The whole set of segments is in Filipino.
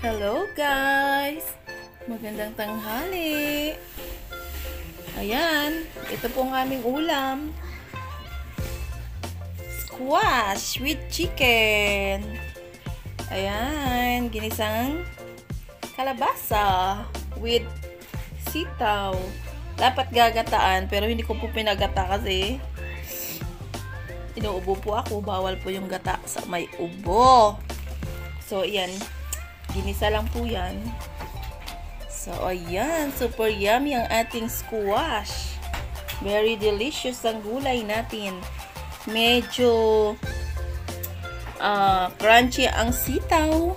Hello guys! Magandang tanghali! Ayan, ito po ang aming ulam. Squash with chicken. Ayan, ginisang kalabasa with sitaw. Dapat gagataan, pero hindi ko po pinagata kasi inuubo po ako. Bawal po yung gata sa may ubo. So, ayan. Ginisa lang po yan. So, ayan. Super yummy ang ating squash. Very delicious ang gulay natin. Medyo uh, crunchy ang sitaw.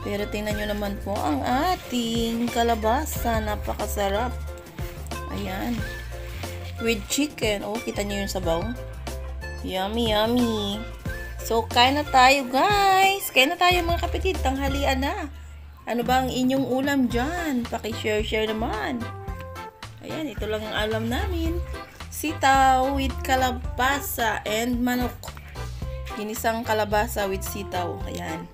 Pero tingnan nyo naman po ang ating kalabasa. Napakasarap. Ayan. With chicken. Oh, kita nyo yung sabaw. Yummy, yummy. So, kain na tayo, guys. Kain na tayo, mga kapatid. Tanghalian na. Ano ba ang inyong ulam dyan? Paki-share-share naman. Ayan, ito lang ang alam namin. Sitaw with kalabasa and manok. Ginisang kalabasa with sitaw. Ayan.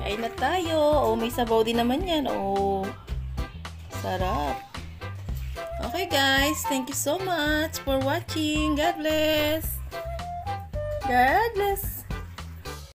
Kain na tayo. O, oh, may sabaw din naman yan. O, oh, sarap. Okay, guys. Thank you so much for watching. God bless. God bless.